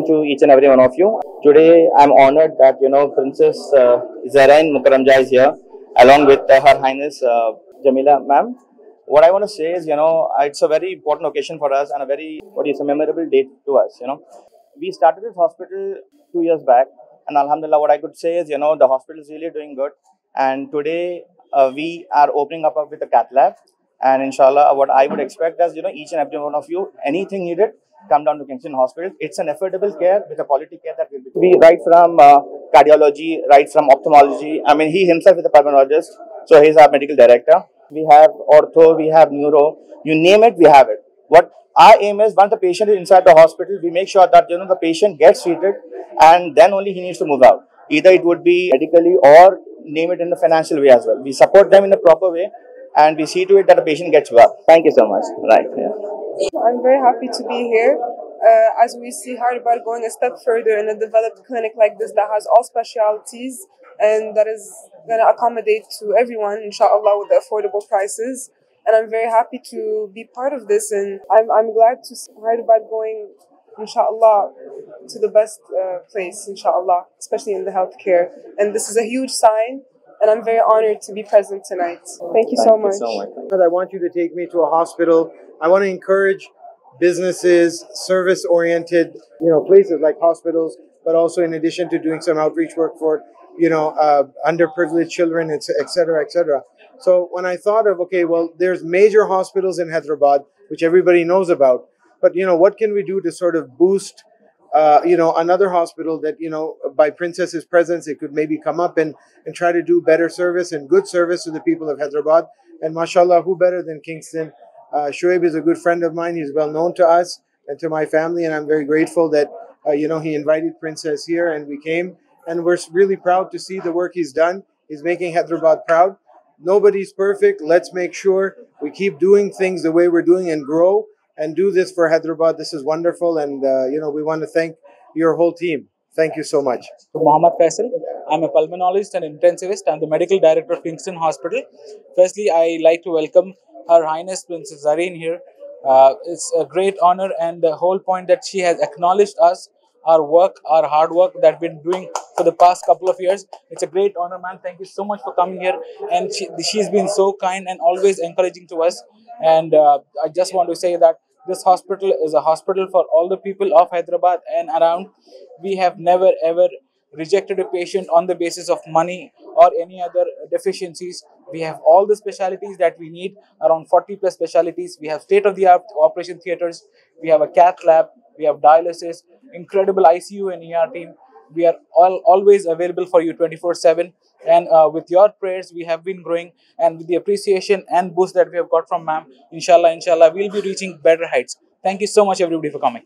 to each and every one of you. Today, I'm honored that you know Princess uh, Zairin Mukarram Jah is here, along with uh, Her Highness uh, Jamila, ma'am. What I want to say is, you know, it's a very important occasion for us and a very what is a memorable date to us. You know, we started this hospital two years back, and Alhamdulillah, what I could say is, you know, the hospital is really doing good. And today, uh, we are opening up with a cath lab, and inshallah, what I would expect is, you know, each and every one of you, anything needed, come down to Kingston Hospital. It's an affordable care with a quality care that will be. Right from uh, cardiology, right from ophthalmology. I mean, he himself is a pulmonologist, so he's our medical director. We have ortho, we have neuro. You name it, we have it. What our aim is, once the patient is inside the hospital, we make sure that you know the patient gets treated, and then only he needs to move out. Either it would be medically or name it in the financial way as well. We support them in a proper way, and we see to it that the patient gets well. Thank you so much. Right. Yeah. I'm very happy to be here. Uh, as we see Hyderabad going a step further in a developed clinic like this that has all specialities and that is going to accommodate to everyone, inshallah, with the affordable prices. And I'm very happy to be part of this, and I'm, I'm glad to see Hyderabad going, inshallah, to the best uh, place, inshallah, especially in the healthcare. And this is a huge sign and I'm very honored to be present tonight. Thank you, Thank so, you much. so much. I want you to take me to a hospital. I want to encourage businesses, service oriented, you know, places like hospitals, but also in addition to doing some outreach work for, you know, uh, underprivileged children, et cetera, et cetera. So when I thought of, okay, well, there's major hospitals in Hyderabad, which everybody knows about, but, you know, what can we do to sort of boost uh, you know, another hospital that, you know, by Princess's presence, it could maybe come up and, and try to do better service and good service to the people of Hyderabad. And mashallah, who better than Kingston? Uh, Shoaib is a good friend of mine. He's well known to us and to my family. And I'm very grateful that, uh, you know, he invited Princess here and we came. And we're really proud to see the work he's done. He's making Hyderabad proud. Nobody's perfect. Let's make sure we keep doing things the way we're doing and grow and do this for Hyderabad. This is wonderful, and uh, you know we want to thank your whole team. Thank you so much. Mohammad Faisal. I'm a pulmonologist and intensivist. I'm the medical director of Kingston Hospital. Firstly, I like to welcome Her Highness Princess Zairin here. Uh, it's a great honor, and the whole point that she has acknowledged us, our work, our hard work that we've been doing for the past couple of years. It's a great honor, man. Thank you so much for coming here. And she, she's been so kind and always encouraging to us. And uh, I just want to say that this hospital is a hospital for all the people of Hyderabad and around. We have never ever rejected a patient on the basis of money or any other deficiencies. We have all the specialities that we need, around 40 plus specialities. We have state of the art operation theaters. We have a cath lab. We have dialysis, incredible ICU and ER team. We are all always available for you 24 7 and uh, with your prayers we have been growing and with the appreciation and boost that we have got from ma'am inshallah inshallah we'll be reaching better heights. Thank you so much everybody for coming